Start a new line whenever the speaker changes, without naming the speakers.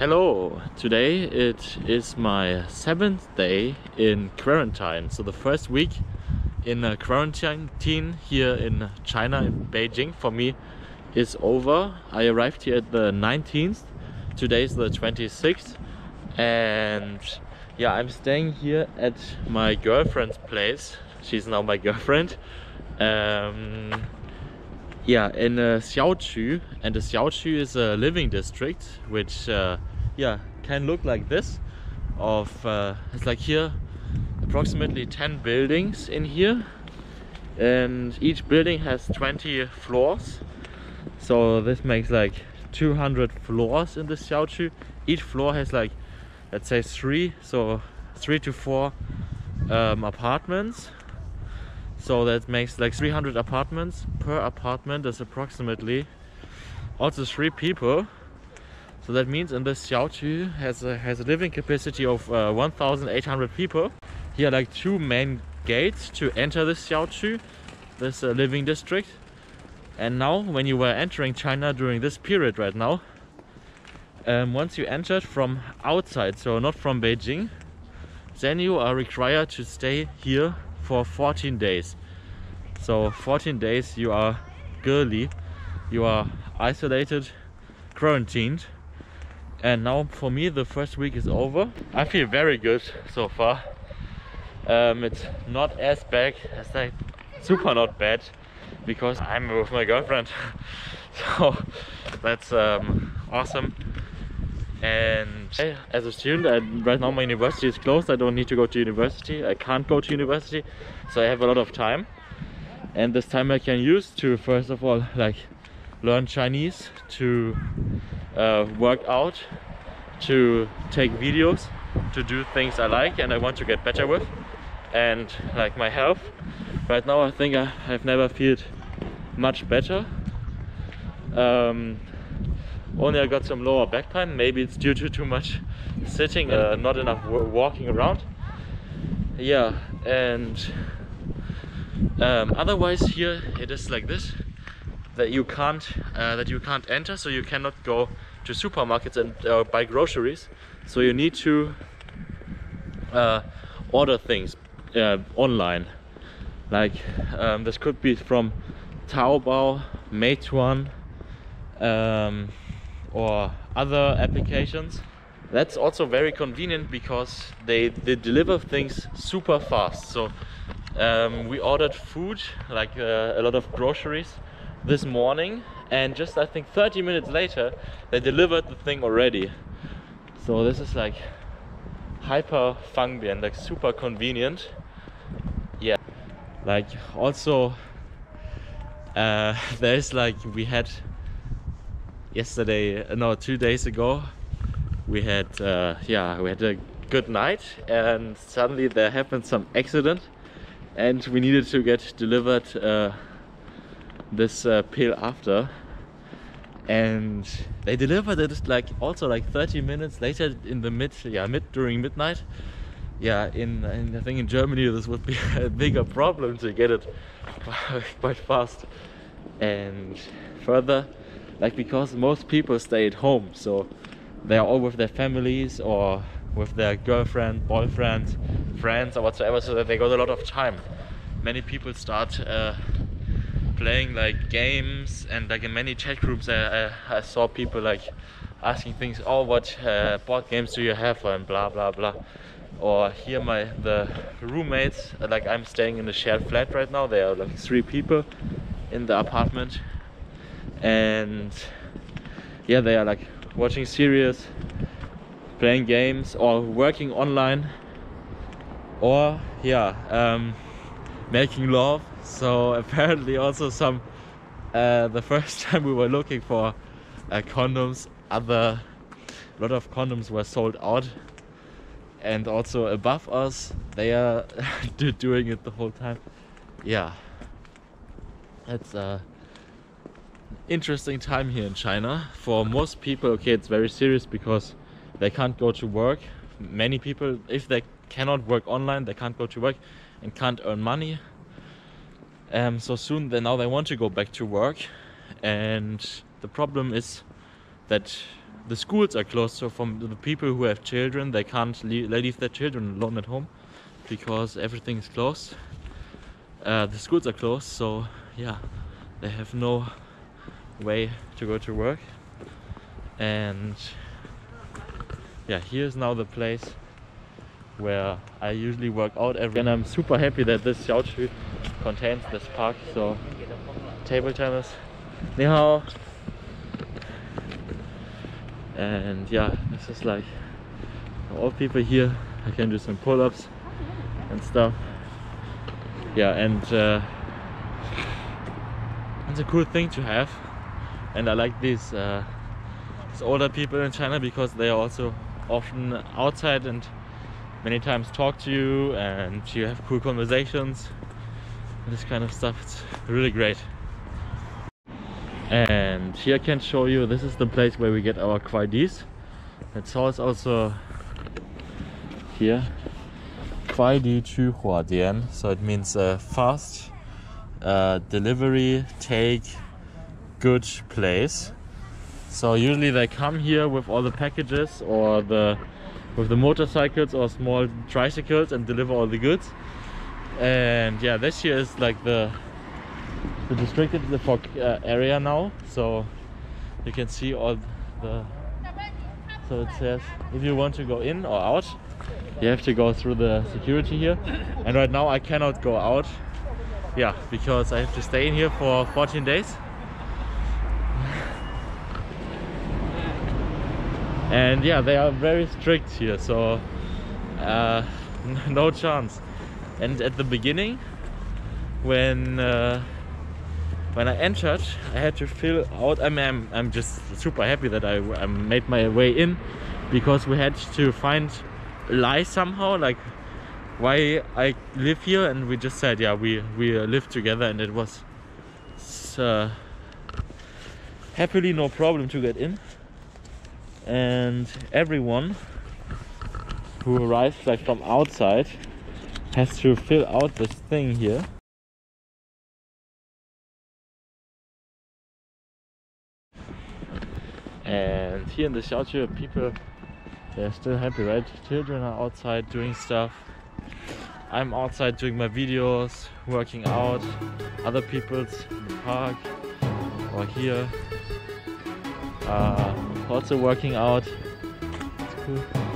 Hello, today it is my seventh day in quarantine. So the first week in quarantine here in China, in Beijing, for me is over. I arrived here at the 19th. Today is the 26th. And yeah, I'm staying here at my girlfriend's place. She's now my girlfriend. Um, yeah, in uh, Xiaoqu. And the Xiaoqu is a living district, which uh, yeah can look like this of uh, it's like here approximately 10 buildings in here and each building has 20 floors so this makes like 200 floors in the Xiaoqu each floor has like let's say three so three to four um, apartments so that makes like 300 apartments per apartment is approximately also three people so that means in this Xiaoqu has a, has a living capacity of uh, 1,800 people. Here are like two main gates to enter this Xiaoqu, this uh, living district. And now when you were entering China during this period right now, um, once you entered from outside, so not from Beijing, then you are required to stay here for 14 days. So 14 days you are girly, you are isolated, quarantined. And now for me the first week is over. I feel very good so far. Um, it's not as bad as like super not bad because i'm with my girlfriend. So that's um, awesome and as a student right now my university is closed i don't need to go to university i can't go to university so i have a lot of time and this time i can use to first of all like learn chinese to uh, work out, to take videos, to do things I like and I want to get better with. And like my health, right now I think I have never felt much better. Um, only I got some lower back pain. Maybe it's due to too much sitting, uh, not enough walking around. Yeah, and um, otherwise here it is like this that you can't uh, that you can't enter so you cannot go to supermarkets and uh, buy groceries so you need to uh, order things uh, online like um, this could be from Taobao, Meituan um, or other applications. That's also very convenient because they, they deliver things super fast. So um, we ordered food like uh, a lot of groceries this morning and just I think 30 minutes later they delivered the thing already. So this is like hyper fangbian like super convenient. Yeah. Like also uh, there's like we had yesterday uh, no two days ago we had uh, yeah we had a good night and suddenly there happened some accident and we needed to get delivered uh, this uh, pill after. And they delivered it like also like 30 minutes later in the mid yeah mid during midnight. Yeah in, in i think in germany this would be a bigger problem to get it quite fast. And further like because most people stay at home so they are all with their families or with their girlfriend boyfriend friends or whatsoever so that they got a lot of time. Many people start uh, playing like games and like in many chat groups I, I, I saw people like asking things oh what uh, board games do you have? and blah blah blah. Or here my the roommates like I'm staying in a shared flat right now. There are like three people in the apartment and yeah they are like watching series playing games or working online or yeah um, making love. So apparently also some uh, the first time we were looking for uh, condoms other a lot of condoms were sold out. And also above us they are doing it the whole time. Yeah. It's a interesting time here in China. For most people okay it's very serious because they can't go to work. Many people if they cannot work online they can't go to work and can't earn money. Um, so soon they now they want to go back to work. And the problem is that the schools are closed. So from the people who have children, they can't leave, they leave their children alone at home because everything is closed. Uh, the schools are closed, so yeah, they have no way to go to work. And yeah, here's now the place where I usually work out every and I'm super happy that this Xiaoqu contains this park. So table tennis. Ni hao. And yeah, this is like all people here. I can do some pull-ups and stuff. Yeah, and uh, it's a cool thing to have. And I like these, uh, older people in China because they are also often outside and many times talk to you and you have cool conversations. This kind of stuff it's really great. And here I can show you this is the place where we get our Kuaidis it's also here. Kuaidi Qu Huo Dian. So it means uh, fast uh, delivery take good place so usually they come here with all the packages or the with the motorcycles or small tricycles and deliver all the goods. And yeah, this year is like the the districted the fog uh, area now. So you can see all the so it says if you want to go in or out you have to go through the security here and right now I cannot go out yeah because I have to stay in here for 14 days and yeah they are very strict here so uh, no chance. And at the beginning when uh, when I entered I had to fill out I mean, I'm, I'm just super happy that I, I made my way in because we had to find a lie somehow like why I live here and we just said yeah we we live together and it was uh, happily no problem to get in and everyone who arrives like from outside has to fill out this thing here. And here in the shelter people they're still happy right? Children are outside doing stuff. I'm outside doing my videos working out. Other people's in the park or here. Uh, also working out. It's cool.